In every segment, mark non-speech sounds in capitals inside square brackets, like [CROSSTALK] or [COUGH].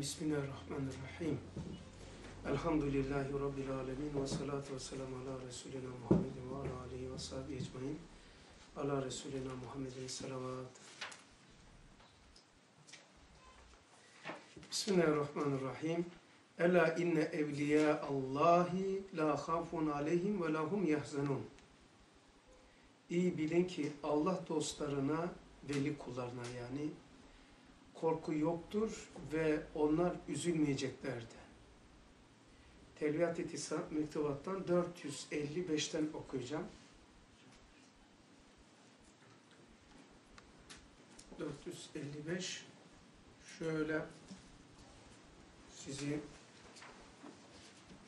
Bismillahirrahmanirrahim. Elhamdülillahi Rabbil alemin ve salatu ve selamu ala Resulina Muhammedin ve ala aleyhi ve sahibi ecmain. Ala Resulina Muhammedin salavat. Bismillahirrahmanirrahim. Ela inne evliya Allahi la khafun aleyhim ve lahum yahzanun. İyi bilin ki Allah dostlarına, veli kullarına yani korku yoktur ve onlar üzülmeyeceklerdi. Telviyat-ı Mektubat'tan 455'ten okuyacağım. 455 şöyle sizi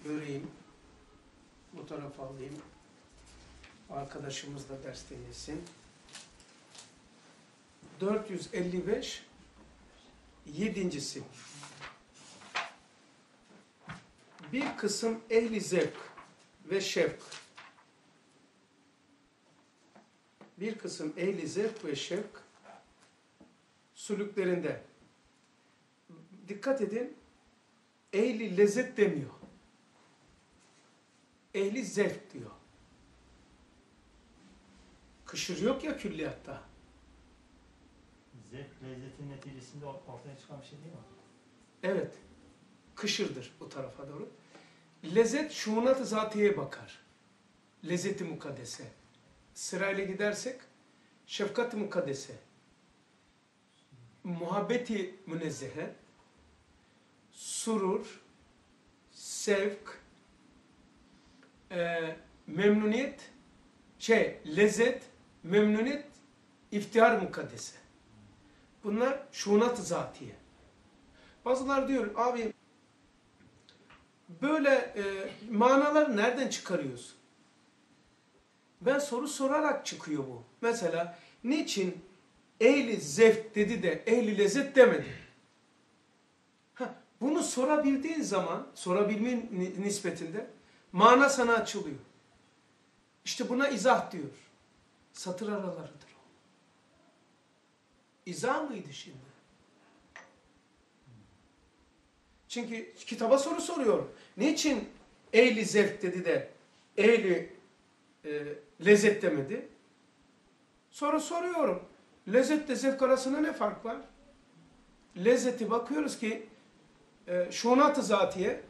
göreyim. Bu tarafa alayım. Arkadaşımız da ders dinlesin. 455 Yedincisi, bir kısım ehli zevk ve şevk, bir kısım ehli zevk ve şevk sülüklerinde, dikkat edin, ehli lezzet demiyor, ehli zevk diyor. Kışır yok ya külliyatta. Zevk lezzetin neticesinde ortaya çıkan bir şey değil mi? Evet. Kışırdır bu tarafa doğru. Lezzet şuunat-ı zatiye bakar. Lezzeti mukaddese. Sırayla gidersek şefkat-ı mukaddese. Muhabbeti münezzehe. Surur. Sevk. E, memnuniyet. Şey, lezzet, memnuniyet, iftihar mukaddese. Bunlar şunat-ı zatiye. Bazılar diyor abi böyle e, manalar nereden çıkarıyorsun? Ben soru sorarak çıkıyor bu. Mesela niçin ehli zevk dedi de ehli lezzet demedi? Ha, bunu sorabildiğin zaman, sorabilme nispetinde mana sana açılıyor. İşte buna izah diyor. Satır aralarıdır. İzah mıydı şimdi? Çünkü kitaba soru soruyor. Niçin ehli zevk dedi de ehli e, lezzet demedi? Soru soruyorum. Lezzetle zevk arasında ne fark var? Lezzeti bakıyoruz ki e, şunat-ı zatiye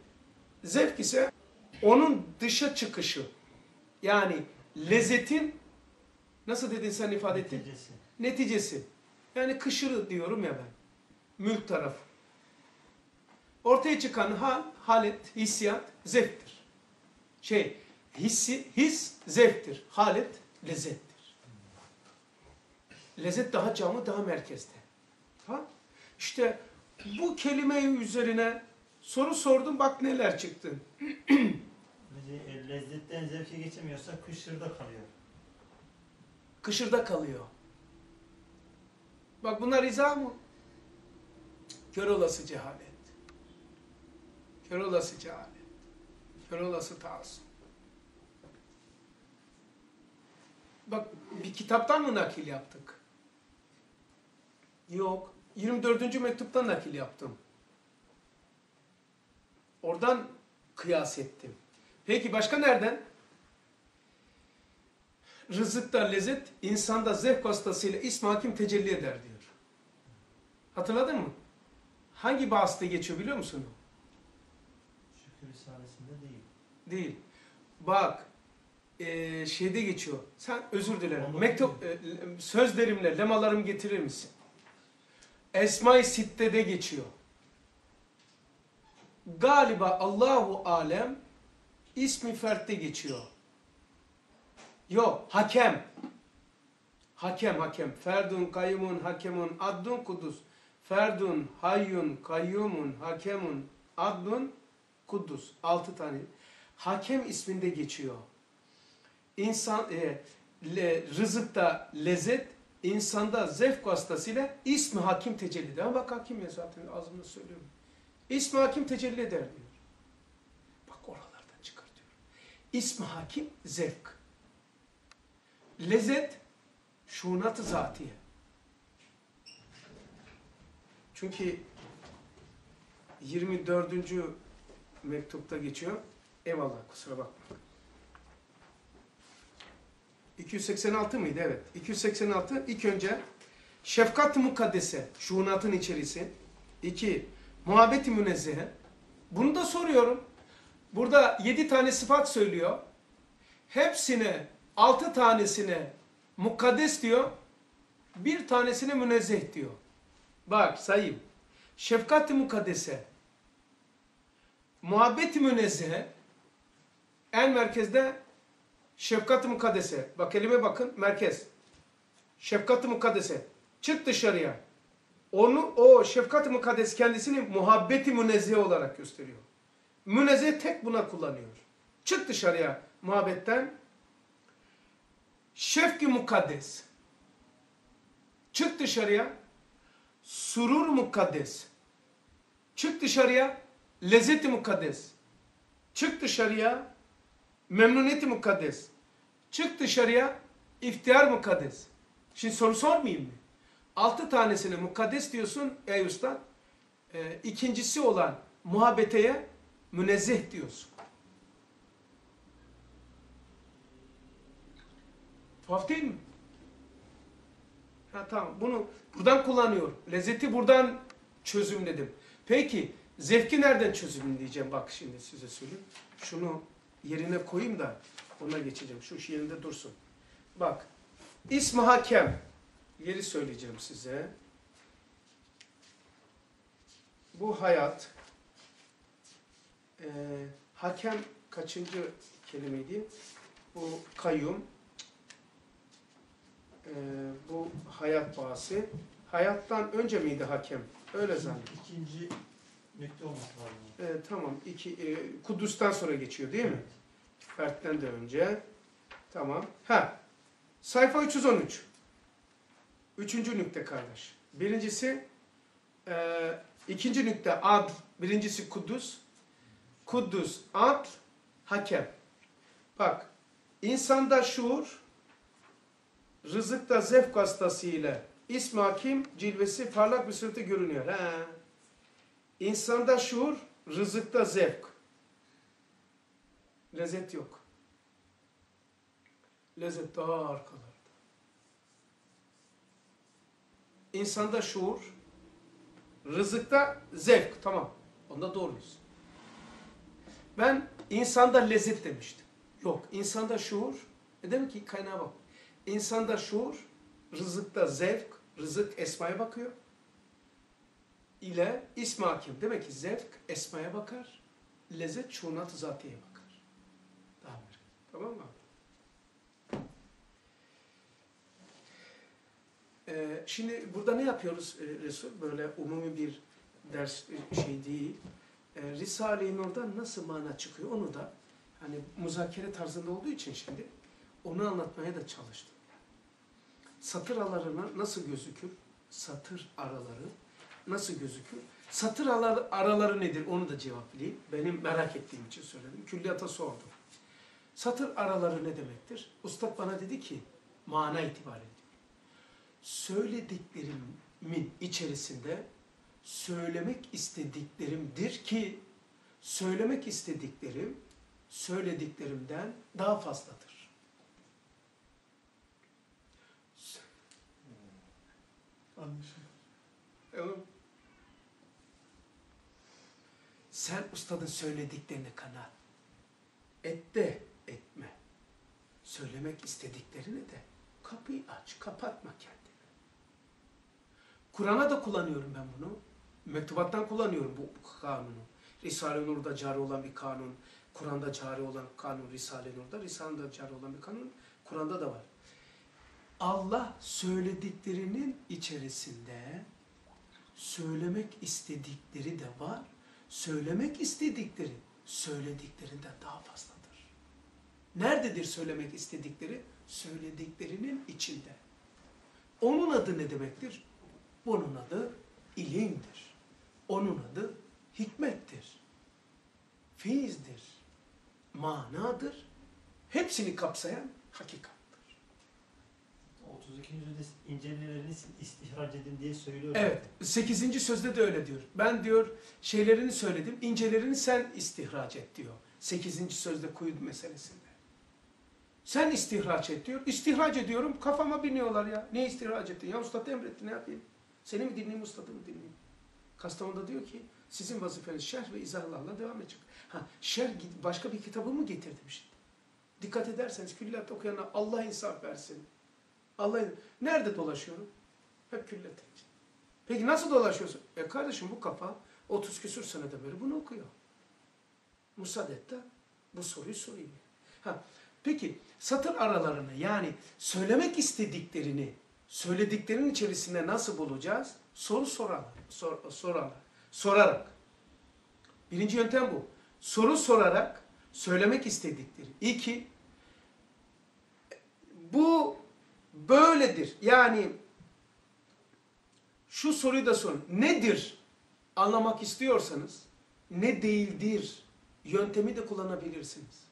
zevk ise onun dışa çıkışı. Yani lezzetin nasıl dedin sen ifade ettin? Neticesi. Neticesi. Yani kışırı diyorum ya ben. Mülk tarafı. Ortaya çıkan hal, halet, hissiyat, zevktir. Şey, hissi, his, zevktir. Halet, lezzettir. Lezzet daha camı, daha merkezde. Ha? İşte bu kelime üzerine soru sordum, bak neler çıktı. [CLEARS THROAT] E, lezzetten zevke geçemiyorsa kışırda kalıyor. Kışırda kalıyor. Bak bunlar izah mı? Kör olası cehalet. Kör olası cehalet. Kör olası taassup. Bak bir kitaptan mı nakil yaptık? Yok. 24. mektuptan nakil yaptım. Oradan kıyas ettim. Peki başka nereden? Rızıkta lezzet, insanda zevk vasıtasıyla ism hakim tecelli eder diyor. Hatırladın mı? Hangi bahste geçiyor biliyor musun? Şükür Risalesi'nde değil. Değil. Bak, e, şeyde geçiyor. Sen özür dilerim. Mektup, e, sözlerimle lemalarımı getirir misin? Esma-i Sitte'de geçiyor. Galiba Allahu Alem ismi fertte geçiyor. Yok, hakem. Hakem, hakem. Ferdun, kayyumun, hakemun, addun, kudus. Ferdun, hayyun, kayyumun, hakemun, adlun, kudus. Altı tane. Hakem isminde geçiyor. İnsan, e, le, rızıkta lezzet, insanda zevk vasıtasıyla ismi hakim tecelli eder. Bak hakim ya zaten ağzımda söylüyorum. İsmi hakim tecelli eder diyor. Bak oralardan çıkartıyor. İsmi hakim zevk. Lezzet şunat-ı zatiye. Çünkü 24. mektupta geçiyor. Eyvallah kusura bakma. 286 mıydı? Evet. 286 ilk önce şefkat-ı mukaddese, şuunatın içerisi. İki, muhabbet-i münezzehe. Bunu da soruyorum. Burada yedi tane sıfat söylüyor. Hepsine, altı tanesine mukaddes diyor. Bir tanesine münezzeh diyor. Bak sayayım. Şefkat-ı mukaddese, muhabbet-i münezzehe, en merkezde şefkat-ı mukaddese. Bak elime bakın, merkez. Şefkat-ı mukaddese. Çık dışarıya. Onu, o şefkat-ı mukaddes kendisini muhabbeti münezzehe olarak gösteriyor. Münezzeh tek buna kullanıyor. Çık dışarıya muhabbetten. Şefki mukaddes. Çık dışarıya. Surur mukaddes. Çık dışarıya. Lezzeti mukaddes. Çık dışarıya. Memnuniyeti mukaddes. Çık dışarıya. iftihar mukaddes. Şimdi soru sormayayım mı? Altı tanesine mukaddes diyorsun ey ustad. E, ikincisi olan muhabbeteye münezzeh diyorsun. Tuhaf değil mi? Ha tamam bunu buradan kullanıyorum. Lezzeti buradan çözümledim. Peki zevki nereden çözümleyeceğim? Bak şimdi size söyleyeyim. Şunu yerine koyayım da ona geçeceğim. Şu yerinde dursun. Bak ismi hakem yeri söyleyeceğim size. Bu hayat e, hakem kaçıncı kelimeydi? Bu kayyum e, bu hayat bahsi. Hayattan önce miydi hakem? Öyle zannediyorum. İkinci nükte olması lazım. E, tamam. İki, e, Kudüs'ten sonra geçiyor değil mi? Fert'ten de önce. Tamam. Ha. Sayfa 313. Üçüncü nükte kardeş. Birincisi e, ikinci nükte ad. Birincisi Kudüs. Kudüs, ad, hakem. Bak. insanda şuur, rızıkta zevk hastasıyla ismi hakim cilvesi parlak bir sırtı görünüyor. He. İnsanda şuur, rızıkta zevk. Lezzet yok. Lezzet daha arkalarda. İnsanda şuur, rızıkta zevk. Tamam. Onda doğruyuz. Ben insanda lezzet demiştim. Yok. insanda şuur. E demek ki kaynağa bak. İnsanda şuur, rızıkta zevk, rızık esmaya bakıyor. ile ismi hakim. Demek ki zevk esmaya bakar. Lezzet şunat zatiye bakar. Daha bir. Tamam mı? Ee, şimdi burada ne yapıyoruz e, Resul? Böyle umumi bir ders e, şey değil. E, Risale-i Nur'dan nasıl mana çıkıyor onu da hani muzakere tarzında olduğu için şimdi onu anlatmaya da çalıştım. Satır aralarına nasıl gözükür? Satır araları nasıl gözükür? Satır araları nedir? Onu da cevaplayayım. Benim merak ettiğim için söyledim. Külliyata sordum. Satır araları ne demektir? Ustad bana dedi ki, mana itibariyle söylediklerimin içerisinde söylemek istediklerimdir ki söylemek istediklerim söylediklerimden daha fazladır. Anlaşıldı. Sen ustadın söylediklerini kana et de etme. Söylemek istediklerini de kapıyı aç, kapatma kendini. Kur'an'a da kullanıyorum ben bunu. Mektubattan kullanıyorum bu kanunu. Risale-i Nur'da cari olan bir kanun, Kur'an'da cari olan kanun, Risale-i Nur'da, Risale'de cari olan bir kanun, Kur'an'da da var. Allah söylediklerinin içerisinde söylemek istedikleri de var. Söylemek istedikleri söylediklerinden daha fazladır. Nerededir söylemek istedikleri? Söylediklerinin içinde. Onun adı ne demektir? Bunun adı ilimdir. Onun adı hikmettir. Feyizdir. Manadır. Hepsini kapsayan hakikattır. 32. sözde incelerini istihraç edin diye söylüyor. Evet. 8. sözde de öyle diyor. Ben diyor şeylerini söyledim. incelerini sen istihraç et diyor. 8. sözde kuyu meselesinde. Sen istihraç et diyor. İstihraç ediyorum. Kafama biniyorlar ya. Ne istihraç ettin? Ya ustad emretti ne yapayım? Seni mi dinleyeyim ustadı mı dinleyeyim? Kastamonu'da diyor ki sizin vazifeniz şerh ve izahlarla devam edecek. Ha, şerh başka bir kitabı mı getirdim şimdi? Dikkat ederseniz külliyat okuyana Allah insaf versin. Allah Nerede dolaşıyorum? Hep için. Peki nasıl dolaşıyorsun? E kardeşim bu kafa 30 küsür senede böyle bunu okuyor. Müsaade de bu soruyu sorayım. Ha, peki satır aralarını yani söylemek istediklerini söylediklerinin içerisinde nasıl bulacağız? Soru sorarak, sor, sorarak, sorarak. Birinci yöntem bu. Soru sorarak söylemek istedikleri. İki, bu böyledir. Yani şu soruyu da sorun. Nedir? Anlamak istiyorsanız ne değildir yöntemi de kullanabilirsiniz.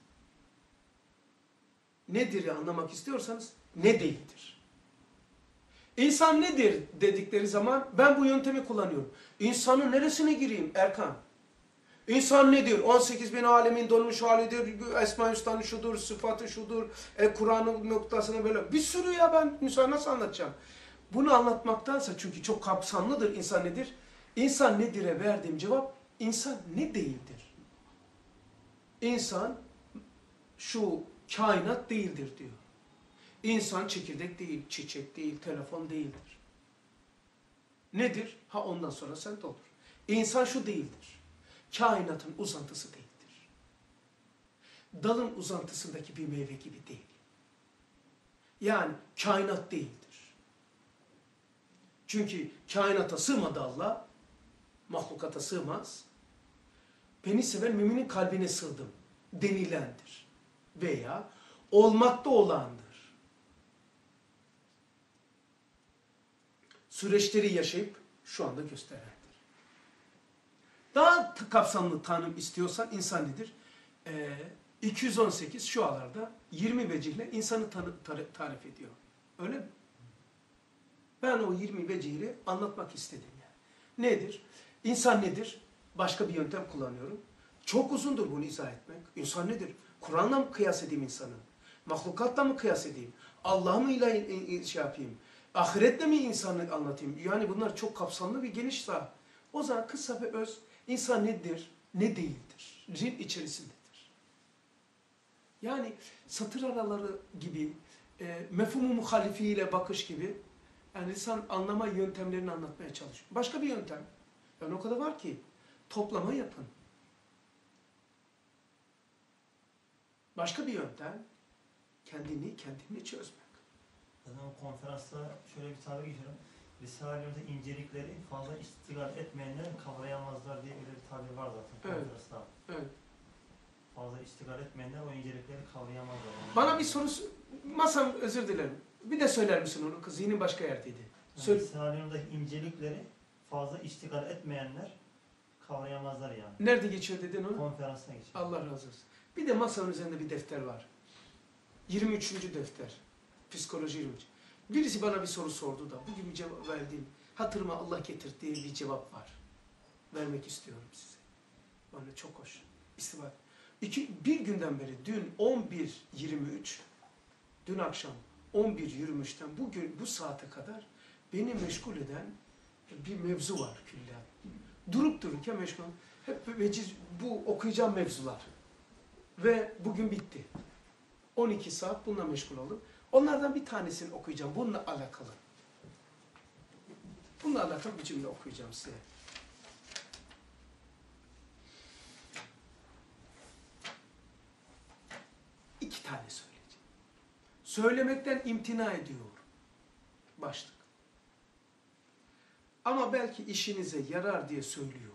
Nedir anlamak istiyorsanız ne değildir. İnsan nedir dedikleri zaman ben bu yöntemi kullanıyorum. İnsanın neresine gireyim Erkan? İnsan nedir? 18 bin alemin donmuş halidir, Esma Hüsna'nın şudur, sıfatı şudur, e, Kur'an'ın noktasını böyle. Bir sürü ya ben insan nasıl anlatacağım? Bunu anlatmaktansa çünkü çok kapsamlıdır insan nedir? İnsan nedir'e verdiğim cevap insan ne değildir? İnsan şu kainat değildir diyor. İnsan çekirdek değil, çiçek değil, telefon değildir. Nedir? Ha ondan sonra sen de olur. İnsan şu değildir. Kainatın uzantısı değildir. Dalın uzantısındaki bir meyve gibi değil. Yani kainat değildir. Çünkü kainata sığmadı Allah, mahlukata sığmaz. Beni seven müminin kalbine sığdım denilendir. Veya olmakta olandır. Süreçleri yaşayıp şu anda gösterendir. Daha kapsamlı tanım istiyorsan insan nedir? Ee, 218 şu alarda 20 vecihle insanı tanı, tar- tarif ediyor. Öyle mi? Ben o 20 vecihi anlatmak istedim yani. Nedir? İnsan nedir? Başka bir yöntem kullanıyorum. Çok uzundur bunu izah etmek. İnsan nedir? Kur'an'la mı kıyas edeyim insanı? Mahlukatla mı kıyas edeyim? Allah mı ile şey yapayım? Ahiretle mi insanı anlatayım? Yani bunlar çok kapsamlı bir geniş saha. O zaman kısa ve öz insan nedir, ne değildir? Rin içerisindedir. Yani satır araları gibi, e, mefhumu muhalifiyle bakış gibi yani insan anlama yöntemlerini anlatmaya çalışıyor. Başka bir yöntem. Yani o kadar var ki toplama yapın. Başka bir yöntem kendini kendini çözmek. Zaten konferansta şöyle bir tabir geçiyorum. Risale'de incelikleri fazla istigal etmeyenler kavrayamazlar diye öyle bir tabir var zaten Evet. Evet. Fazla istigal etmeyenler o incelikleri kavrayamazlar. Bana bir soru masam özür dilerim. Bir de söyler misin onu? Kız zihnim başka yerdeydi. Söyle. Risale'deki incelikleri fazla istigal etmeyenler kavrayamazlar yani. Nerede geçiyor dedin onu? Konferansta geçiyor. Allah razı olsun. Bir de masanın üzerinde bir defter var. 23. defter. Psikoloji 23. Birisi bana bir soru sordu da bugün bir cevap verdiğim hatırıma Allah getir diye bir cevap var. Vermek istiyorum size. Bana çok hoş. İstifa. İki, bir günden beri dün 11.23 dün akşam 11.23'ten bugün bu saate kadar beni meşgul eden bir mevzu var külliyat. Durup dururken meşgul. Hep veciz, bu okuyacağım mevzular. Ve bugün bitti. 12 saat bununla meşgul oldum. Onlardan bir tanesini okuyacağım. Bununla alakalı. Bununla alakalı bir cümle okuyacağım size. İki tane söyleyeceğim. Söylemekten imtina ediyor. Başlık. Ama belki işinize yarar diye söylüyor.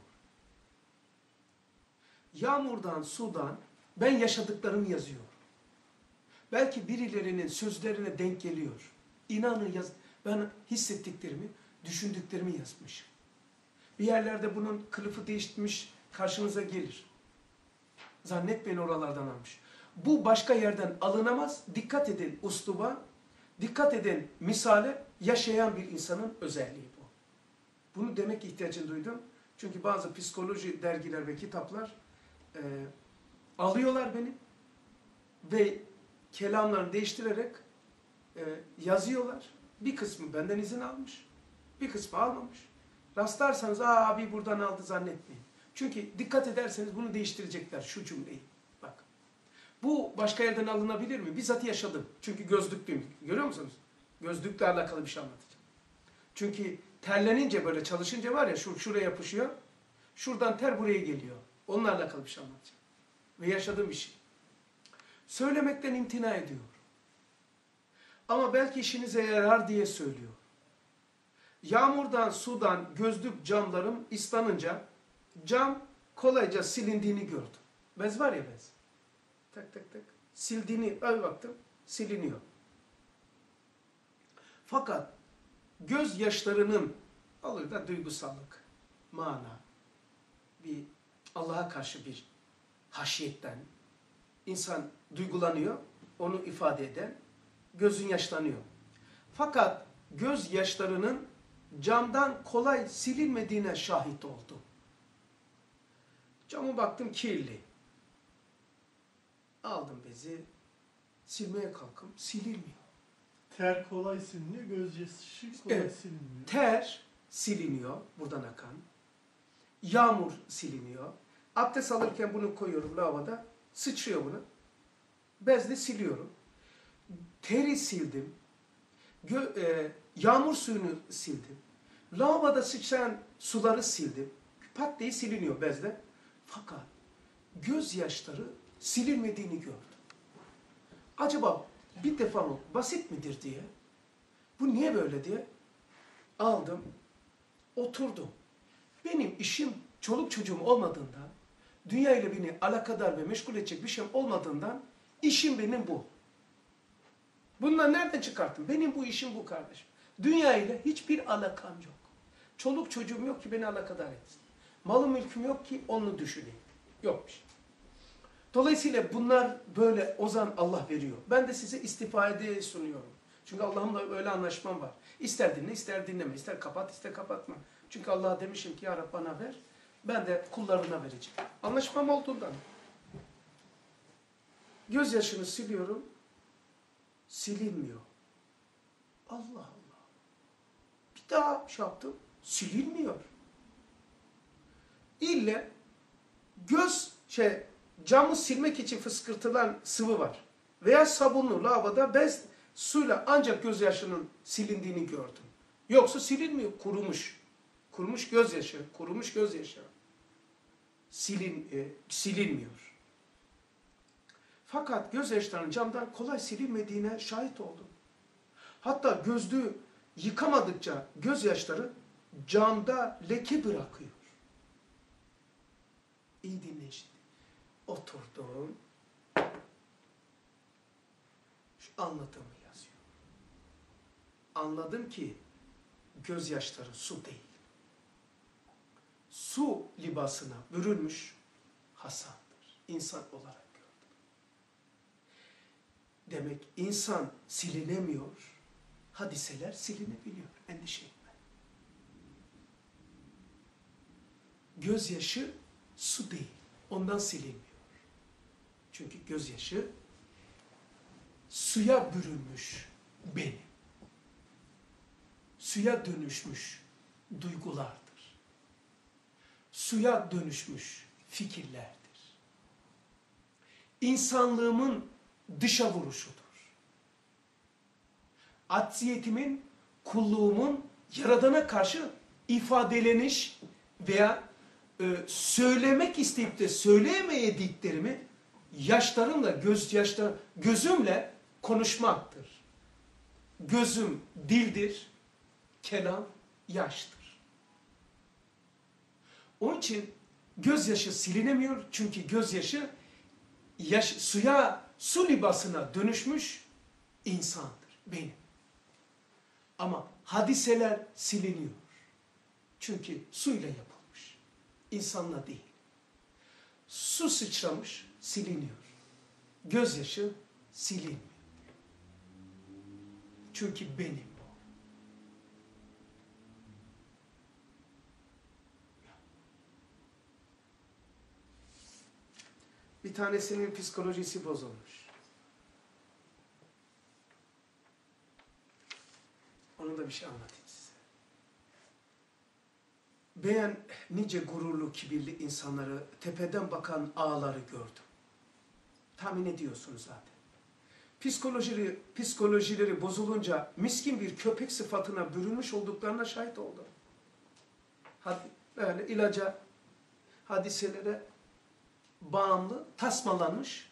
Yağmurdan, sudan ben yaşadıklarımı yazıyor. Belki birilerinin sözlerine denk geliyor. İnanın yaz, ben hissettiklerimi, düşündüklerimi yazmışım. Bir yerlerde bunun kılıfı değişmiş karşınıza gelir. Zannetmeyin oralardan almış. Bu başka yerden alınamaz. Dikkat edin usluba. Dikkat edin misale yaşayan bir insanın özelliği bu. Bunu demek ihtiyacını duydum. Çünkü bazı psikoloji dergiler ve kitaplar e, alıyorlar beni ve kelamlarını değiştirerek e, yazıyorlar. Bir kısmı benden izin almış, bir kısmı almamış. Rastlarsanız Aa, abi buradan aldı zannetmeyin. Çünkü dikkat ederseniz bunu değiştirecekler şu cümleyi. Bak. Bu başka yerden alınabilir mi? Bizzat yaşadım. Çünkü gözlüklüyüm. Görüyor musunuz? Gözlükle alakalı bir şey anlatacağım. Çünkü terlenince böyle çalışınca var ya şu şuraya yapışıyor. Şuradan ter buraya geliyor. Onunla alakalı bir şey anlatacağım. Ve yaşadığım bir şey. Söylemekten imtina ediyor. Ama belki işinize yarar diye söylüyor. Yağmurdan, sudan gözlük camlarım ıslanınca cam kolayca silindiğini gördüm. Bez var ya bez. Tak tak tak. Sildiğini öyle baktım. Siliniyor. Fakat gözyaşlarının olur da duygusallık, mana, bir Allah'a karşı bir haşiyetten insan duygulanıyor, onu ifade eden gözün yaşlanıyor. Fakat gözyaşlarının camdan kolay silinmediğine şahit oldum. Camı baktım kirli. Aldım bezi, silmeye kalkım, silinmiyor. Ter kolay siliniyor, gözyaşı kolay Evet. silinmiyor. Ter siliniyor, buradan akan. Yağmur siliniyor. Abdest alırken bunu koyuyorum lavaboda, sıçrıyor bunu. Bezle siliyorum. Teri sildim. Gö- e, yağmur suyunu sildim. Lavaboda sıçrayan suları sildim. Pat diye siliniyor bezle. Fakat gözyaşları silinmediğini gördüm. Acaba bir defa mı basit midir diye, bu niye böyle diye aldım, oturdum. Benim işim çoluk çocuğum olmadığından, dünya ile beni alakadar ve meşgul edecek bir şeyim olmadığından, işim benim bu. Bundan nereden çıkarttım? Benim bu işim bu kardeşim. Dünya ile hiçbir alakam yok. Çoluk çocuğum yok ki beni alakadar etsin. Malım mülküm yok ki onu düşüneyim. Yokmuş. Dolayısıyla bunlar böyle ozan Allah veriyor. Ben de size istifade sunuyorum. Çünkü Allah'ımla öyle anlaşmam var. İster dinle, ister dinleme, ister kapat, ister kapatma. Çünkü Allah'a demişim ki ya Rab bana ver, ben de kullarına vereceğim. Anlaşmam olduğundan. Gözyaşını siliyorum, silinmiyor. Allah Allah. Bir daha şey yaptım, silinmiyor. İlle göz şey camı silmek için fıskırtılan sıvı var. Veya sabunlu lavaboda bez suyla ancak gözyaşının silindiğini gördüm. Yoksa silinmiyor, kurumuş. Kurumuş gözyaşı, kurumuş gözyaşı. Silin, e, silinmiyor. Fakat gözyaşlarının camdan kolay silinmediğine şahit oldum. Hatta gözlüğü yıkamadıkça gözyaşları camda leke bırakıyor. İyi dinle şimdi. Oturdum. Şu anlatımı yazıyor. Anladım ki gözyaşları su değil. Su libasına bürünmüş Hasan'dır. İnsan olarak gördüm. Demek insan silinemiyor, hadiseler silinebiliyor. Endişe etme. Gözyaşı su değil. Ondan silinmiyor. Çünkü gözyaşı suya bürünmüş benim. Suya dönüşmüş duygulardır. Suya dönüşmüş fikirlerdir. İnsanlığımın dışa vuruşudur. Acziyetimin, kulluğumun Yaradan'a karşı ifadeleniş veya e, söylemek isteyip de söyleyemeyediklerimi yaşlarımla, göz yaşlar, gözümle konuşmaktır. Gözüm dildir, kelam yaştır. Onun için gözyaşı silinemiyor çünkü gözyaşı yaş, suya, su libasına dönüşmüş insandır, benim. Ama hadiseler siliniyor. Çünkü suyla yapılmış. İnsanla değil. Su sıçramış, siliniyor. Gözyaşı silinmiyor. Çünkü benim bu. Bir tanesinin psikolojisi bozulmuş. Onu da bir şey anlatayım size. Ben nice gururlu, kibirli insanları, tepeden bakan ağları gördüm. Tahmin ediyorsunuz zaten. Psikolojileri, psikolojileri bozulunca miskin bir köpek sıfatına bürünmüş olduklarına şahit oldum. Hadi böyle ilaca, hadiselere bağımlı, tasmalanmış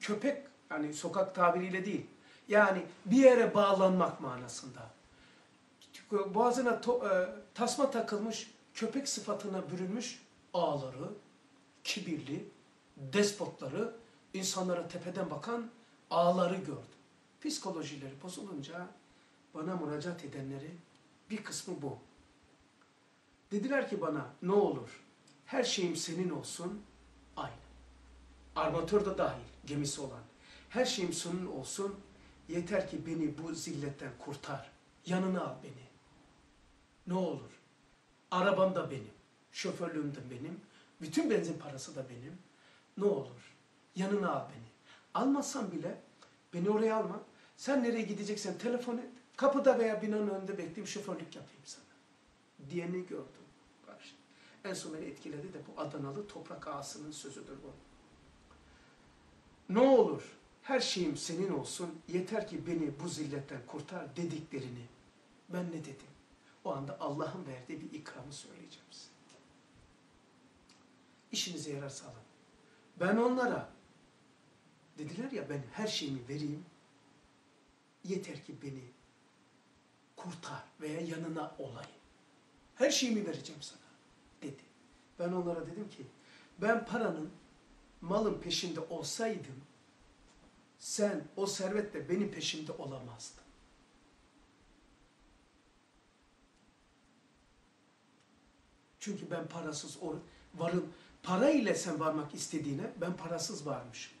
köpek, yani sokak tabiriyle değil, yani bir yere bağlanmak manasında. Boğazına to- e, tasma takılmış, köpek sıfatına bürünmüş ağları, kibirli, despotları, insanlara tepeden bakan ağları gördüm. Psikolojileri bozulunca bana müracaat edenleri bir kısmı bu. Dediler ki bana ne olur her şeyim senin olsun. Armatör de dahil gemisi olan. Her şeyim senin olsun yeter ki beni bu zilletten kurtar. Yanına al beni. Ne olur. Arabam da benim. Şoförlüğüm de benim. Bütün benzin parası da benim. Ne olur. Yanına al beni. Almazsan bile beni oraya alma. Sen nereye gideceksen telefon et. Kapıda veya binanın önünde bekleyeyim şoförlük yapayım sana. Diyeni gördüm. Karşı. En son beni etkiledi de bu Adanalı toprak ağasının sözüdür bu. Ne olur her şeyim senin olsun yeter ki beni bu zilletten kurtar dediklerini ben ne dedim? O anda Allah'ın verdiği bir ikramı söyleyeceğim size. İşinize yararsa alın. Ben onlara dediler ya ben her şeyimi vereyim yeter ki beni kurtar veya yanına olayım. Her şeyimi vereceğim sana dedi. Ben onlara dedim ki ben paranın malın peşinde olsaydım sen o servetle benim peşimde olamazdın. Çünkü ben parasız or varım. Para ile sen varmak istediğine ben parasız varmışım.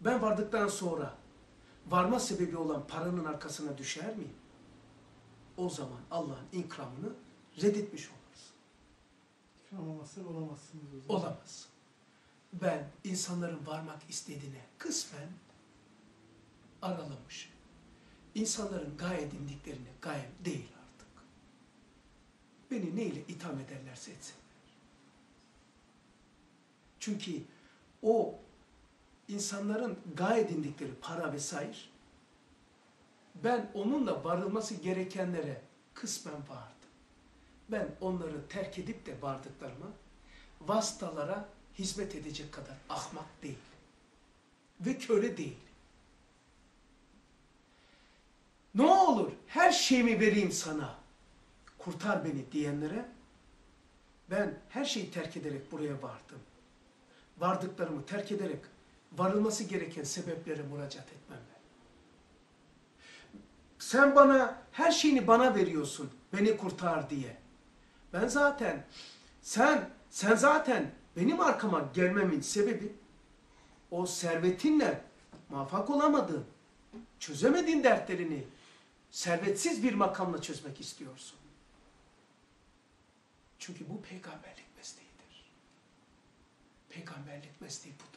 Ben vardıktan sonra varma sebebi olan paranın arkasına düşer miyim? O zaman Allah'ın ikramını reddetmiş oluruz. İkram olmazsa olamazsınız o zaman. Olamaz. Ben insanların varmak istediğine kısmen aralamışım. İnsanların gaye dinlediklerine gaye değil artık. Beni neyle itham ederlerse etsinler. Çünkü o insanların gaye edindikleri para vesaire ben onunla varılması gerekenlere kısmen vardım. Ben onları terk edip de vardıklarıma vasıtalara hizmet edecek kadar ahmak değil. Ve köle değil. Ne olur her şeyimi vereyim sana. Kurtar beni diyenlere ben her şeyi terk ederek buraya vardım. Vardıklarımı terk ederek varılması gereken sebeplere müracaat etmem ben. Sen bana her şeyini bana veriyorsun beni kurtar diye. Ben zaten sen sen zaten benim arkama gelmemin sebebi o servetinle muvaffak olamadığın, çözemediğin dertlerini servetsiz bir makamla çözmek istiyorsun. Çünkü bu peygamberlik mesleğidir. Peygamberlik mesleği budur.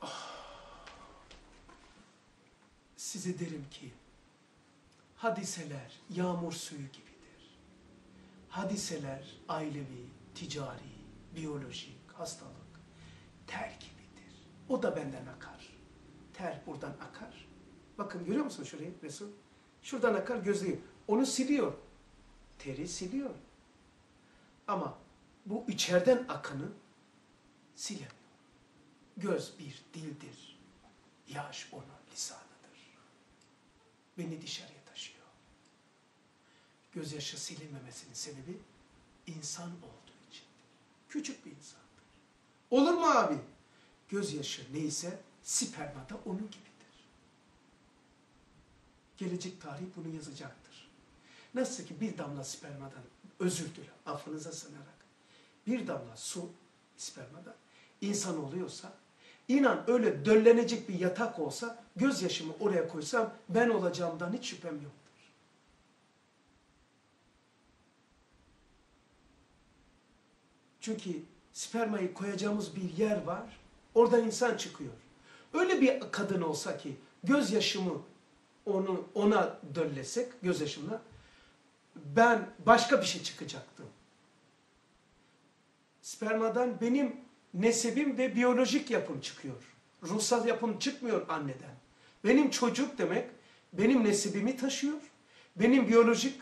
Ah. Size derim ki hadiseler yağmur suyu gibidir. Hadiseler ailevi, ticari, biyolojik, hastalık, ter gibidir. O da benden akar. Ter buradan akar. Bakın görüyor musun şurayı Resul? Şuradan akar gözlüğü. Onu siliyor. Teri siliyor. Ama bu içeriden akanı silemiyor. Göz bir dildir. Yaş onun lisanıdır. Beni dışarıya. Gözyaşı silinmemesinin sebebi insan olduğu için. Küçük bir insandır. Olur mu abi? Gözyaşı neyse sperma da onun gibidir. Gelecek tarih bunu yazacaktır. Nasıl ki bir damla spermadan özür dile, affınıza sığınarak bir damla su spermadan insan oluyorsa İnan öyle döllenecek bir yatak olsa gözyaşımı oraya koysam ben olacağımdan hiç şüphem yoktur. Çünkü spermayı koyacağımız bir yer var. Orada insan çıkıyor. Öyle bir kadın olsa ki gözyaşımı onu ona döllesek gözyaşımla ben başka bir şey çıkacaktım. Spermadan benim nesebim ve biyolojik yapım çıkıyor. Ruhsal yapım çıkmıyor anneden. Benim çocuk demek benim nesibimi taşıyor. Benim biyolojik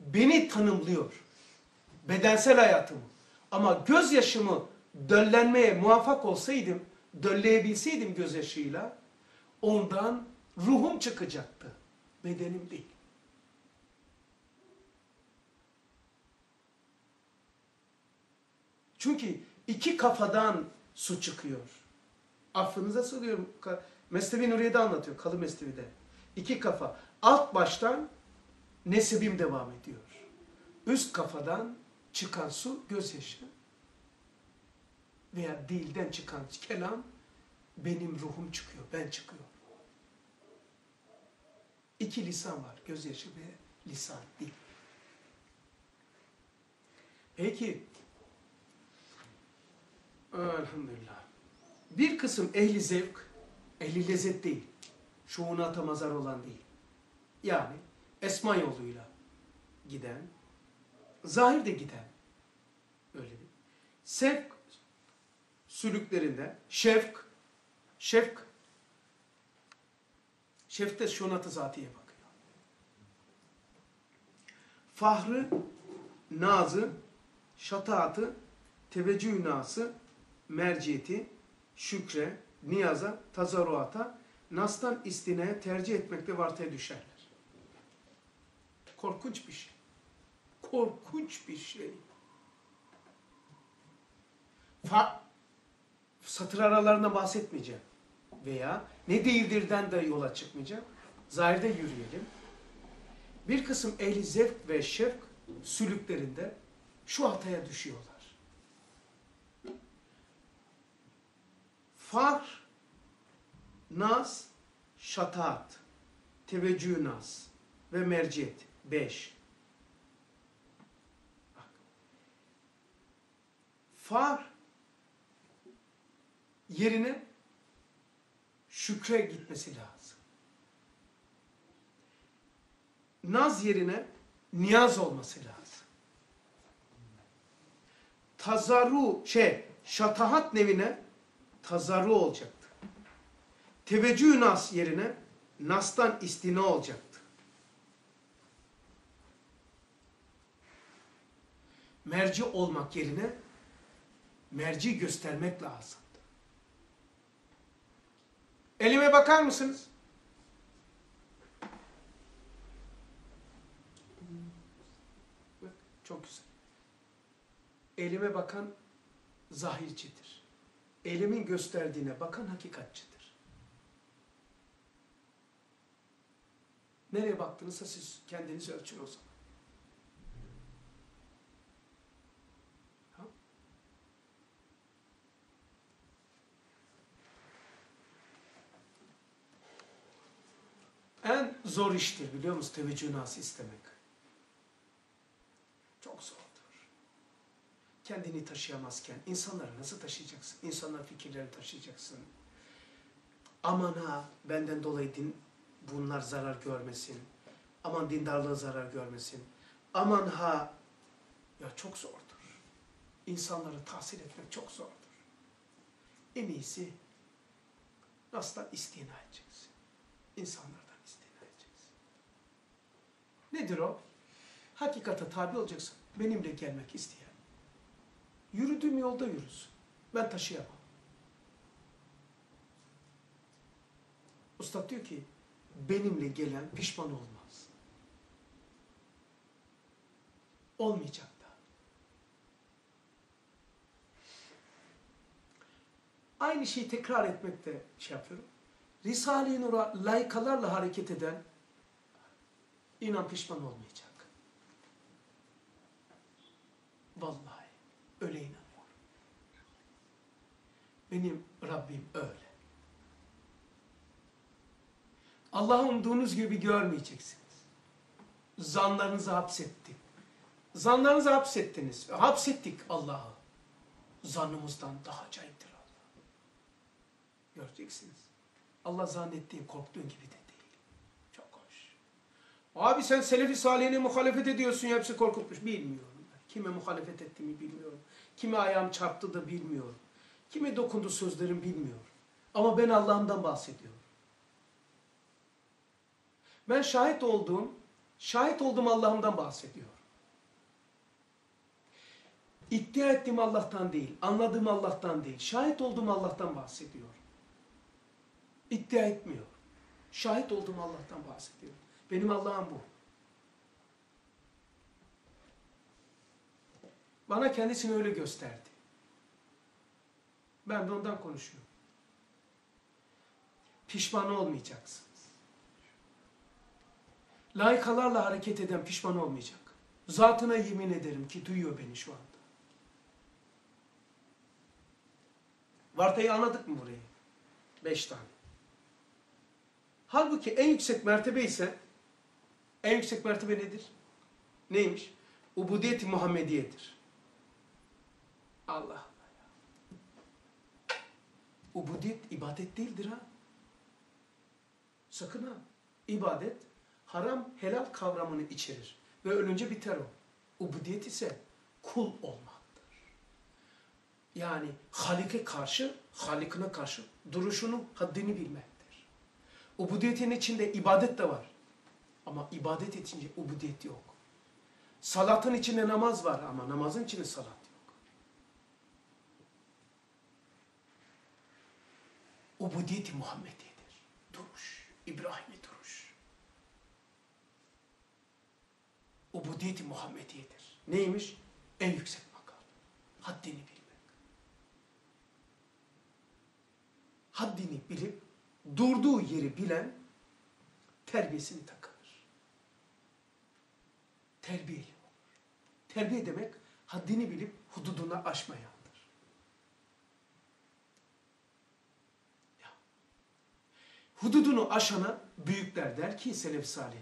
beni tanımlıyor. Bedensel hayatımı. Ama gözyaşımı döllenmeye muvaffak olsaydım, dölleyebilseydim gözyaşıyla ondan ruhum çıkacaktı. Bedenim değil. Çünkü iki kafadan su çıkıyor. Affınıza soruyorum. Mesnevi Nuriye'de anlatıyor. Kalı Mesnevi'de. İki kafa. Alt baştan nesebim devam ediyor. Üst kafadan çıkan su gözyaşı. Veya dilden çıkan kelam benim ruhum çıkıyor. Ben çıkıyor. İki lisan var. Gözyaşı ve lisan, dil. Peki Elhamdülillah. Bir kısım ehli zevk, ehli lezzet değil. Şuunata mazar olan değil. Yani esma yoluyla giden, zahirde giden, öyle bir. Sevk sülüklerinde, şefk, şefk, şefkte şuunatı zatiye bakıyor. Fahrı, nazı, şataatı, teveccüh nası, merciyeti, şükre, niyaza, tazarruata, nastan istineye tercih etmekte vartaya düşerler. Korkunç bir şey. Korkunç bir şey. Fa satır aralarında bahsetmeyeceğim. Veya ne değildirden de yola çıkmayacağım. Zahirde yürüyelim. Bir kısım ehli zevk ve şevk sülüklerinde şu hataya düşüyorlar. Far, naz, şataat, teveccüh naz ve merciyet. Beş. Far yerine şükre gitmesi lazım. Naz yerine niyaz olması lazım. Tazarru şey şatahat nevine tazarru olacaktı. Teveccüh nas yerine nastan istina olacaktı. Merci olmak yerine merci göstermek lazımdı. Elime bakar mısınız? Çok güzel. Elime bakan zahircidir elimin gösterdiğine bakan hakikatçidir. Nereye baktığınızda siz kendiniz ölçün o zaman. En zor iştir biliyor musunuz teveccüh nası istemek. Çok zor kendini taşıyamazken insanları nasıl taşıyacaksın? İnsanlar fikirlerini taşıyacaksın. Aman ha benden dolayı din, bunlar zarar görmesin. Aman dindarlığı zarar görmesin. Aman ha ya çok zordur. İnsanları tahsil etmek çok zordur. En iyisi nasıl istina edeceksin. İnsanlardan. Nedir o? Hakikate tabi olacaksın. Benimle gelmek isteyen Yürüdüğüm yolda yürüsün. Ben taşıyamam. Ustad diyor ki benimle gelen pişman olmaz. Olmayacak da. Aynı şeyi tekrar etmekte şey yapıyorum. Risale-i Nur'a layıkalarla hareket eden inan pişman olmayacak. Vallahi. Öyle inanıyorum. Benim Rabbim öyle. Allah'ı umduğunuz gibi görmeyeceksiniz. Zanlarınızı hapsetti. Zanlarınızı hapsettiniz. Hapsettik Allah'ı. Zannımızdan daha acayiptir Allah. Göreceksiniz. Allah zannettiğin, korktuğun gibi de değil. Abi sen Selefi Salihine muhalefet ediyorsun ya hepsi korkutmuş. Bilmiyorum. Kime muhalefet ettiğimi bilmiyorum. Kime ayağım çarptı da bilmiyorum. Kime dokundu sözlerim bilmiyorum. Ama ben Allah'ımdan bahsediyorum. Ben şahit olduğum, şahit olduğum Allah'ımdan bahsediyorum. İddia ettiğim Allah'tan değil, anladığım Allah'tan değil, şahit olduğum Allah'tan bahsediyor. İddia etmiyor. Şahit olduğum Allah'tan bahsediyor. Benim Allah'ım bu. Bana kendisini öyle gösterdi. Ben de ondan konuşuyorum. Pişman olmayacaksınız. Layıkalarla hareket eden pişman olmayacak. Zatına yemin ederim ki duyuyor beni şu anda. Vartayı anladık mı burayı? Beş tane. Halbuki en yüksek mertebe ise en yüksek mertebe nedir? Neymiş? Ubudiyet-i Muhammediye'dir. Allah Allah ya. Ubudiyet ibadet değildir ha. Sakın ha. İbadet haram helal kavramını içerir. Ve ölünce biter o. Ubudiyet ise kul olmaktır. Yani Halik'e karşı, Halik'ine karşı duruşunu, haddini bilmektir. Ubudiyetin içinde ibadet de var. Ama ibadet içinde ubudiyet yok. Salatın içinde namaz var ama namazın içinde salat yok. Ubudiyeti Muhammediyedir. Duruş. İbrahim'i duruş. Ubudiyeti Muhammediyedir. Neymiş? En yüksek makam. Haddini bilmek. Haddini bilip durduğu yeri bilen terbiyesini takılır. Terbiyeli olur. Terbiye demek haddini bilip hududuna aşmayandır. Ya. Hududunu aşana büyükler der ki Selef Salih.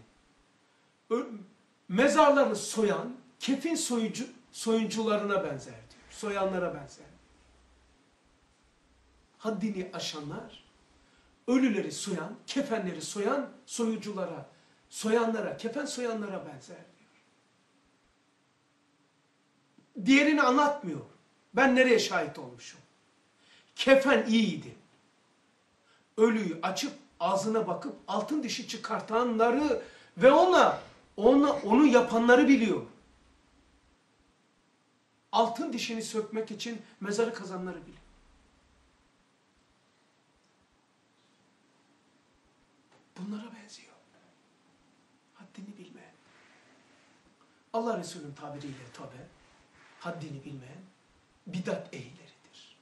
Mezarlarını soyan kefin soyucu, soyuncularına benzer diyor. Soyanlara benzer. Haddini aşanlar ölüleri soyan, kefenleri soyan soyuculara, soyanlara, kefen soyanlara benzer diyor. Diğerini anlatmıyor. Ben nereye şahit olmuşum? Kefen iyiydi. Ölüyü açıp ağzına bakıp altın dişi çıkartanları ve ona, ona onu yapanları biliyor. Altın dişini sökmek için mezarı kazanları biliyor. Bunlara benziyor. Haddini bilmeyen. Allah Resulü'nün tabiriyle tabi haddini bilmeyen bidat ehlileridir.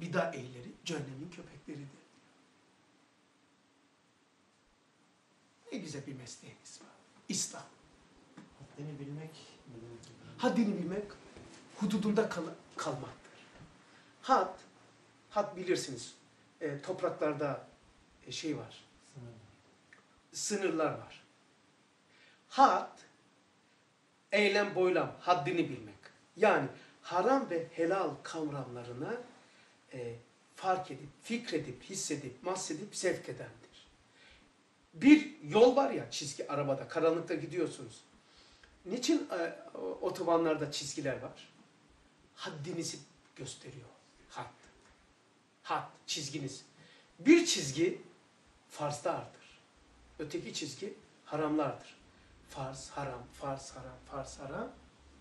Bidat ehlileri cehennemin köpekleridir. Ne güzel bir mesleğiniz var. İslam. Haddini bilmek? Haddini bilmek hududunda kal kalmaktır. Had, had bilirsiniz. E, topraklarda e, şey var. Sınır. sınırlar var. Had, eylem boylam, haddini bilmek. Yani haram ve helal kavramlarına e, fark edip, fikredip, hissedip, mahsedip sevk edendir. Bir yol var ya çizgi arabada, karanlıkta gidiyorsunuz. Niçin e, otobanlarda çizgiler var? Haddinizi gösteriyor. Had. Had, çizginiz. Bir çizgi farzlardır. Öteki çizgi haramlardır. Farz, haram, farz, haram, farz, haram,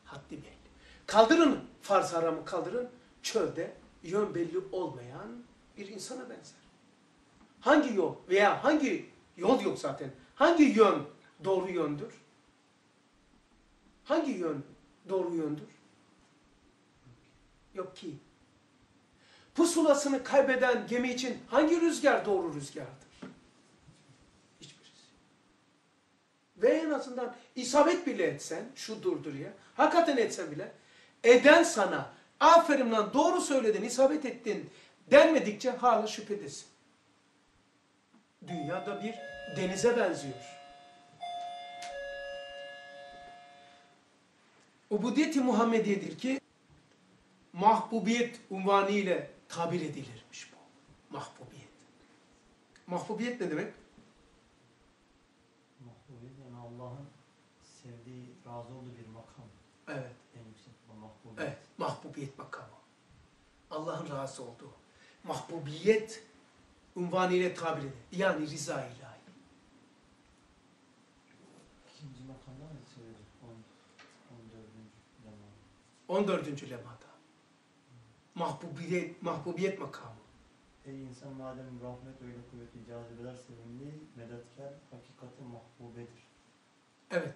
haddi belli. Kaldırın farz, haramı kaldırın, çölde yön belli olmayan bir insana benzer. Hangi yol veya hangi yol yok zaten, hangi yön doğru yöndür? Hangi yön doğru yöndür? Yok ki. Pusulasını kaybeden gemi için hangi rüzgar doğru rüzgardır? Hiçbirisi. Ve en azından isabet bile etsen, şu durduruya, hakikaten etsen bile, eden sana, aferin lan doğru söyledin, isabet ettin Denmedikçe hala şüphedesin. Dünyada bir denize benziyor. Ubudiyet-i Muhammediye'dir ki mahbubiyet unvanı ile tabir edilirmiş bu. Mahbubiyet. Mahbubiyet ne demek? Mahbubiyet yani Allah'ın sevdiği, razı olduğu bir makam. Evet. En yüksek mahbubiyet. Evet. Mahbubiyet makamı. Allah'ın razı olduğu. Mahbubiyet unvanı ile tabir edilir. Yani rıza ilahi. İkinci makamda mı söyledi? 14. lemma. 14. lemada. Mahbubiyet, mahbubiyet makamı. Ey insan madem rahmet öyle kuvvetli cazibeler sevimli, medetkar, hakikati mahbubedir. Evet.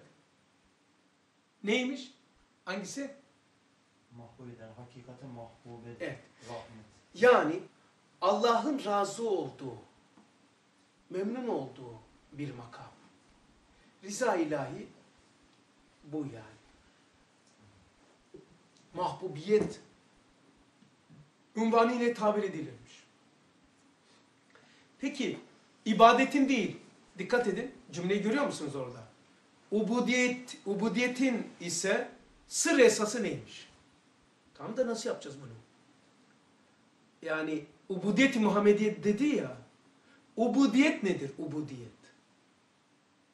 Neymiş? Hangisi? Mahbub eder, hakikati mahbubedir. Evet. Rahmet. Yani Allah'ın razı olduğu, memnun olduğu bir makam. Rıza ilahi bu yani. Mahbubiyet unvanı ile tabir edilirmiş. Peki ibadetin değil, dikkat edin cümleyi görüyor musunuz orada? Ubudiyet, ubudiyetin ise sır esası neymiş? Tam da nasıl yapacağız bunu? yani ubudiyet-i Muhammediye dedi ya, ubudiyet nedir ubudiyet?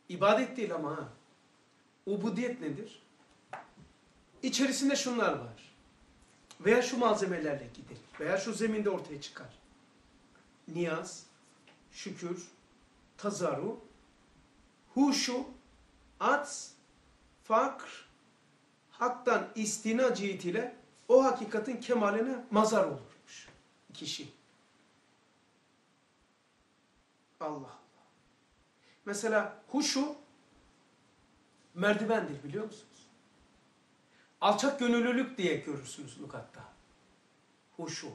İbadet değil ama ha. Ubudiyet nedir? İçerisinde şunlar var. Veya şu malzemelerle gidilir. Veya şu zeminde ortaya çıkar. Niyaz, şükür, tazaru, huşu, ats, fakr, haktan istina cihetiyle o hakikatin kemaline mazar olurmuş kişi. Allah Allah. Mesela huşu merdivendir biliyor musunuz? Alçak gönüllülük diye görürsünüz lugatta. Huşu.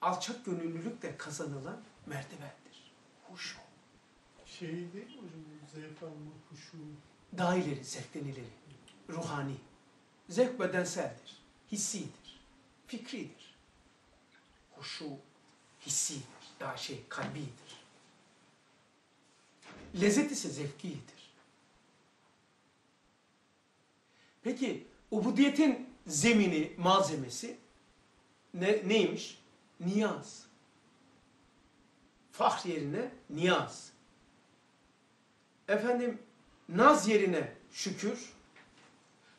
Alçak gönüllülük de kazanılan merdivendir. Huşu. Şey değil hocam? Zevk alma, huşu. Daha ileri, zevkten ileri. Ruhani. Zevk bedenseldir. Hissidir. Fikridir. Huşu hissidir. Daha şey kalbidir. Lezzet ise zevkidir. Peki ubudiyetin zemini, malzemesi ne, neymiş? Niyaz. Fahr yerine niyaz. Efendim naz yerine şükür.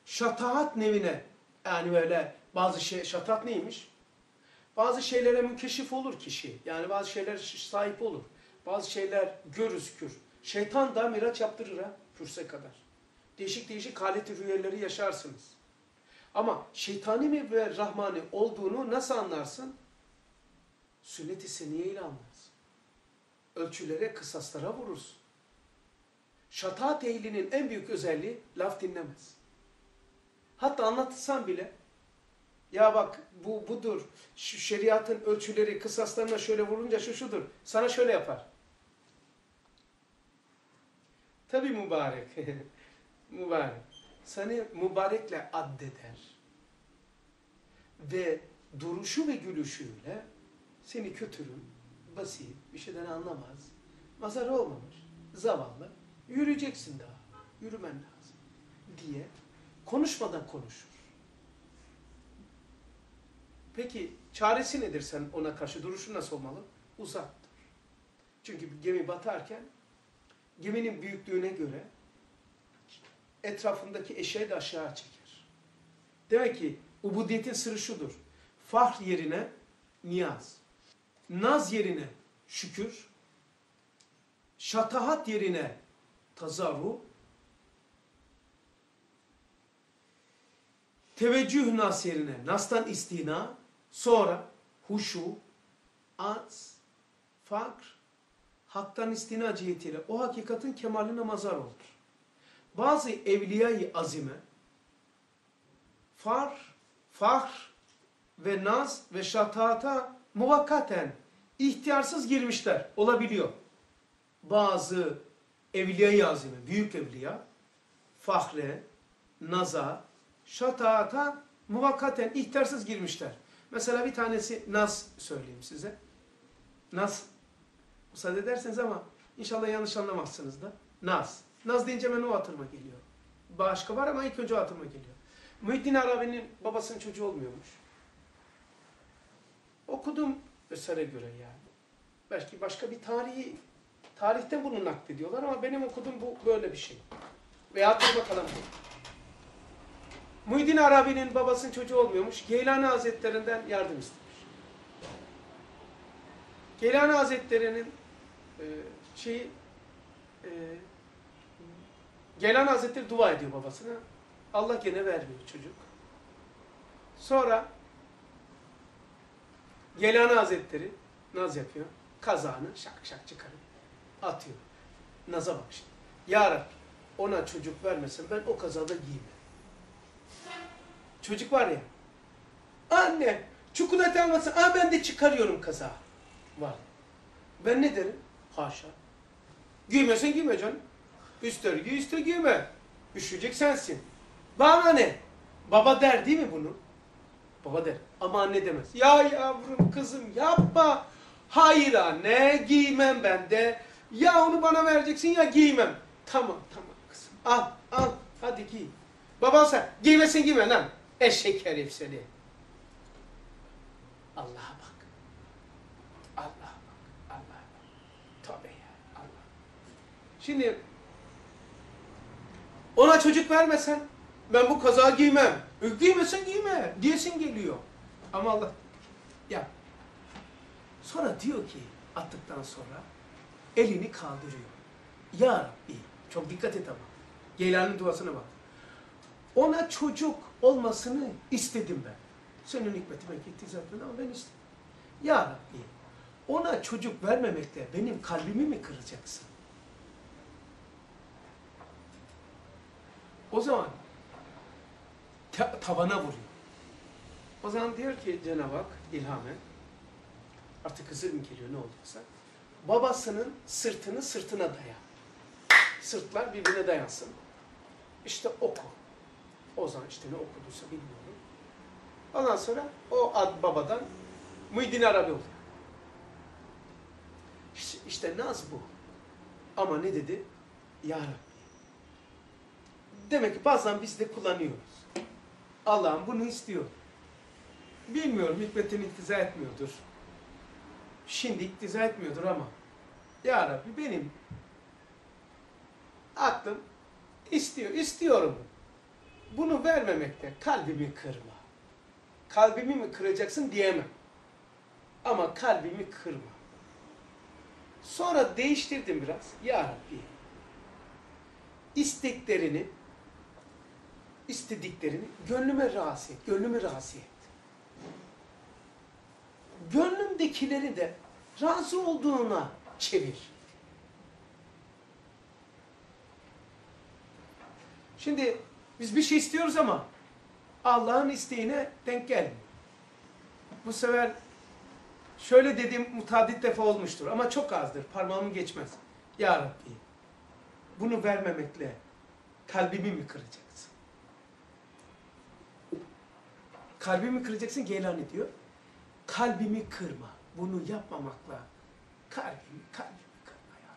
Şataat nevine yani böyle bazı şey şataat neymiş? Bazı şeylere mükeşif olur kişi. Yani bazı şeyler sahip olur. Bazı şeyler görüzkür. Şeytan da miraç yaptırır ha kürse kadar. Değişik değişik haleti rüyaları yaşarsınız. Ama şeytani mi ve rahmani olduğunu nasıl anlarsın? Sünnet-i seniye ile anlarsın. Ölçülere, kısaslara vurursun. Şataat ehlinin en büyük özelliği laf dinlemez. Hatta anlatırsan bile ya bak bu budur. Şu şeriatın ölçüleri kısaslarına şöyle vurunca şu şudur. Sana şöyle yapar. Tabi mübarek. [LAUGHS] mübarek. Seni mübarekle addeder. Ve duruşu ve gülüşüyle seni kötürüm, basit, bir şeyden anlamaz, mazar olmamış, zavallı, yürüyeceksin daha, yürümen lazım diye konuşmadan konuşur. Peki çaresi nedir sen ona karşı? Duruşun nasıl olmalı? Uzak dur. Çünkü gemi batarken geminin büyüklüğüne göre etrafındaki eşeği de aşağı çeker. Demek ki ubudiyetin sırrı şudur. Fahr yerine niyaz. Naz yerine şükür. Şatahat yerine tazarru. Teveccüh nas yerine nastan istina. Sonra huşu, az, fakr, haktan istina cihetiyle o hakikatin kemaline mazar olur. Bazı evliyayı azime far, fahr ve naz ve şatata muvakkaten ihtiyarsız girmişler. Olabiliyor. Bazı evliyayı azime, büyük evliya fahre, naza, şatata muvakkaten ihtiyarsız girmişler. Mesela bir tanesi Naz söyleyeyim size. Naz. Müsaade ederseniz ama inşallah yanlış anlamazsınız da. Naz. Naz deyince hemen o hatırıma geliyor. Başka var ama ilk önce hatırıma geliyor. Muhyiddin Arabi'nin babasının çocuğu olmuyormuş. Okudum esere göre yani. Belki başka bir tarihi, tarihte bunu naklediyorlar ama benim okuduğum bu böyle bir şey. Ve hatır bakalım. Muhyiddin Arabi'nin babasının çocuğu olmuyormuş. Geylani Hazretlerinden yardım istemiş. Geylani Hazretleri'nin e, şeyi e, Geylani Hazretleri dua ediyor babasına. Allah gene vermiyor çocuk. Sonra Geylani Hazretleri naz yapıyor. Kazağını şak şak çıkarıp atıyor. Naza bak şimdi. Ya Rabbi ona çocuk vermesen ben o kazada giymem. Çocuk var ya. Anne çikolata almasın. Aa ben de çıkarıyorum kazağı. Var. Ben ne derim? Haşa. Giymesen giyme canım. Üst örgü üstü giyme. Üşüyecek sensin. Bana ne? Baba der değil mi bunu? Baba der. Ama anne demez. Ya yavrum kızım yapma. Hayır anne giymem ben de. Ya onu bana vereceksin ya giymem. Tamam tamam kızım. Al al hadi giy. Baban sen giymesin giyme lan. Eşek herif seni. Allah'a bak. Allah'a bak. Allah'a bak. Tövbe ya. Allah. Şimdi ona çocuk vermesen ben bu kazağı giymem. Giymesen giyme. Diyesin geliyor. Ama Allah ya sonra diyor ki attıktan sonra elini kaldırıyor. Ya Rabbi çok dikkat et ama. Geylani'nin duasına bak. Ona çocuk olmasını istedim ben. Senin hikmetime gitti zaten ama ben istedim. Ya Rabbi ona çocuk vermemekle benim kalbimi mi kıracaksın? O zaman ta- tavana vuruyor. O zaman diyor ki Cenab-ı Hak ilhamen artık mı geliyor ne olduysa babasının sırtını sırtına daya. Sırtlar birbirine dayansın. İşte oku. O zaman işte ne okuduysa bilmiyorum. Ondan sonra o ad babadan Muhyiddin Arabi oluyor. İşte, işte naz bu. Ama ne dedi? Ya Rabbi. Demek ki bazen biz de kullanıyoruz. Allah'ım bunu istiyor. Bilmiyorum hikmetini iktiza etmiyordur. Şimdi iktiza etmiyordur ama Ya Rabbi benim aklım istiyor, istiyorum. Bunu vermemekte kalbimi kırma. Kalbimi mi kıracaksın diyemem. Ama kalbimi kırma. Sonra değiştirdim biraz. Ya Rabbi isteklerini istediklerini gönlüme rahatsız et. Gönlümü rahatsız et. Gönlümdekileri de razı olduğuna çevir. Şimdi biz bir şey istiyoruz ama Allah'ın isteğine denk gelmiyor. Bu sefer şöyle dediğim mutadit defa olmuştur ama çok azdır. Parmağımı geçmez. Ya Rabbi bunu vermemekle kalbimi mi kıracaksın? Kalbimi kıracaksın Geylani diyor. Kalbimi kırma. Bunu yapmamakla kalbimi, kalbimi kırma ya.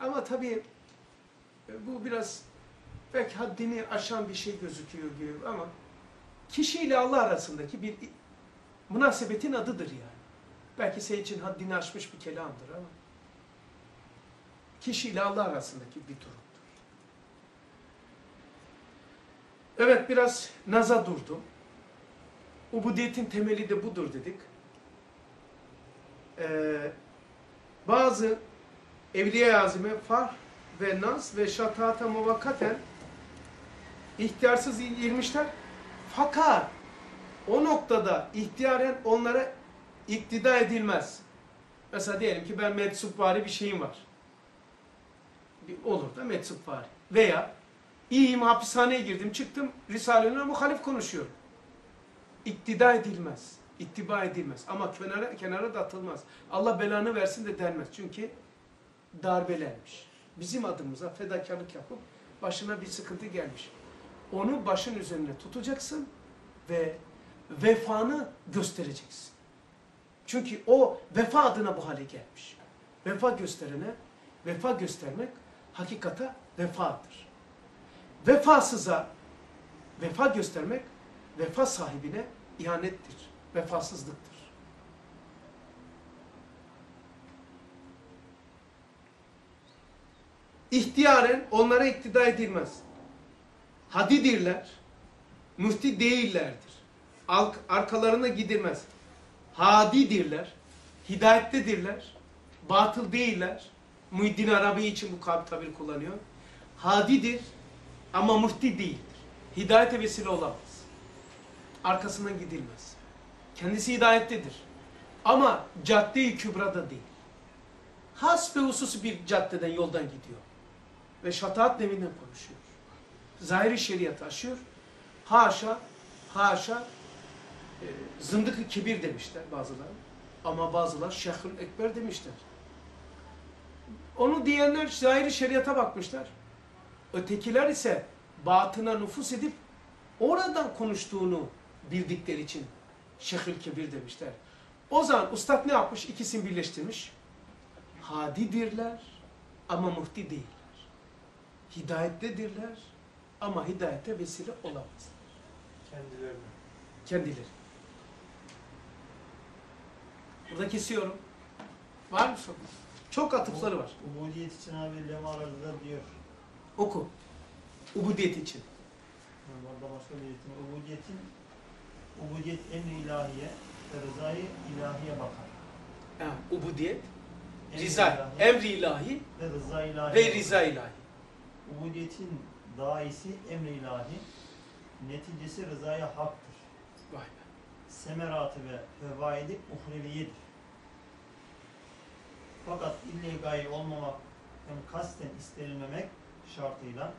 Ama tabii bu biraz belki haddini aşan bir şey gözüküyor gibi ama kişiyle Allah arasındaki bir münasebetin adıdır yani. Belki senin için haddini aşmış bir kelamdır ama kişiyle Allah arasındaki bir durumdur. Evet biraz naza durdum. Ubudiyetin temeli de budur dedik. Ee, bazı Evliya-i Azim'e far ve naz ve şatata muvakkaten ihtiyarsız girmişler. Fakat o noktada ihtiyaren onlara iktida edilmez. Mesela diyelim ki ben meczupvari bir şeyim var. Olur da meczupvari. Veya iyiyim hapishaneye girdim çıktım Risale-i muhalif konuşuyorum. İktida edilmez. ittiba edilmez. Ama kenara, kenara da atılmaz. Allah belanı versin de denmez. Çünkü darbelenmiş. Bizim adımıza fedakarlık yapıp başına bir sıkıntı gelmiş. Onu başın üzerine tutacaksın ve vefanı göstereceksin. Çünkü o vefa adına bu hale gelmiş. Vefa gösterene, vefa göstermek hakikata vefadır. Vefasıza vefa göstermek, vefa sahibine ihanettir, vefasızlıktır. İhtiyaren onlara iktida edilmez. Hadidirler, müfti değillerdir. Alk- Arkalarına gidilmez. Hadidirler, hidayettedirler, batıl değiller. Muhyiddin Arabi için bu tabir kullanıyor. Hadidir ama müfti değildir. Hidayete vesile olamaz. Arkasından gidilmez. Kendisi hidayettedir. Ama cadde-i kübrada değil. Has ve husus bir caddeden, yoldan gidiyor. Ve şataat neminden konuşuyor. Zahiri şeriatı aşıyor. Haşa, haşa, e, zındık-ı kibir demişler bazıları. Ama bazılar şehül ekber demişler. Onu diyenler zahiri şeriata bakmışlar. Ötekiler ise batına nüfus edip oradan konuştuğunu bildikleri için şehül kibir demişler. O zaman ustad ne yapmış? İkisini birleştirmiş. Hadidirler ama muhti değiller. Hidayettedirler ama hidayete vesile olamaz. Kendilerine. Kendileri. Burada kesiyorum. Var mı soru? Çok atıfları var. Ubudiyet için abi lemalarda diyor. Oku. Ubudiyet için. Yani Orada başka bir yetin. Ubudiyetin Ubudiyet emri ilahiye rızayı ilahiye bakar. Ha, ubudiyet, Emri riza, ilahiye emri ilahi ve rıza ilahi. ve riza ilahi. Ubudiyetin daisi emri ilahi, neticesi rızaya haktır. Vay be. Semeratı ve fevaidi uhreviyedir. Fakat ille gaye olmamak hem kasten istenilmemek şartıyla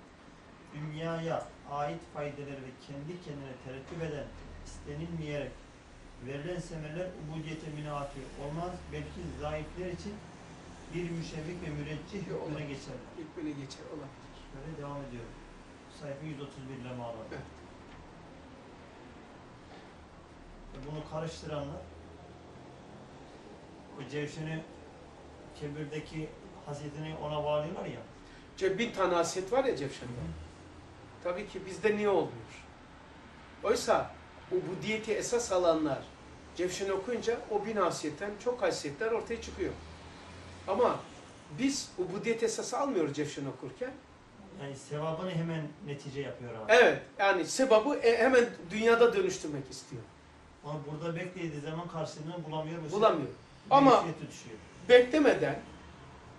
dünyaya ait faydaları ve kendi kendine terettüp eden istenilmeyerek verilen semerler ubudiyete münafı olmaz. Belki zayıflar için bir müşevvik ve müreccih hükmüne. İlk böyle geçer olabilir. Böyle devam ediyor. Sayfa 131 ile. Evet. Bunu karıştıranlar o cevşeni kebirdeki hasetini ona bağlıyorlar ya. Ce- Bir tane haset var ya Cevşen'de. Tabii ki bizde niye olmuyor? Oysa ubudiyeti esas alanlar Cevşen okuyunca o bin hasiyetten çok hasiyetler ortaya çıkıyor. Ama biz ubudiyet esası almıyoruz Cevşen okurken. Yani sevabını hemen netice yapıyor abi. Evet yani sebabı e, hemen dünyada dönüştürmek istiyor. Ama burada beklediği zaman karşılığını bulamıyor. Bu Bulamıyor. Ama- düşüyor. Beklemeden,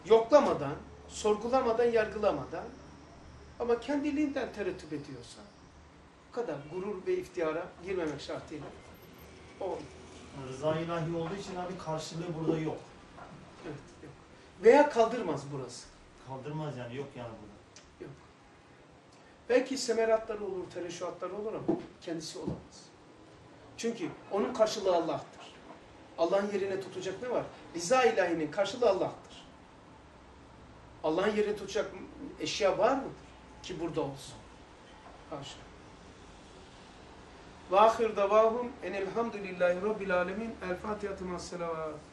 yoklamadan, sorgulamadan, yargılamadan ama kendiliğinden terettüp ediyorsa bu kadar gurur ve iftihara girmemek şartıyla o Rıza ilahi olduğu için abi karşılığı burada yok. evet, yok. Veya kaldırmaz burası. Kaldırmaz yani yok yani burada. Belki semeratları olur, tereşuatları olur ama kendisi olamaz. Çünkü onun karşılığı Allah'tır. Allah'ın yerine tutacak ne var? Riza ilahinin karşılığı Allah'tır. Allah'ın yerine tutacak eşya var mıdır? Ki burada olsun. Haşa. Ve ahir davahum enelhamdülillahi rabbil alemin. El ma'as-selavat.